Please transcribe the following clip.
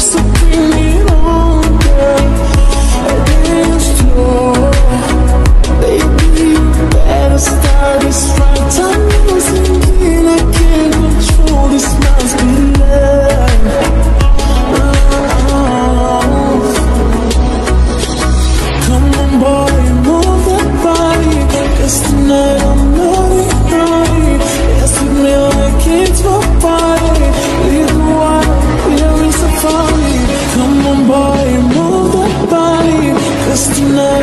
so Cause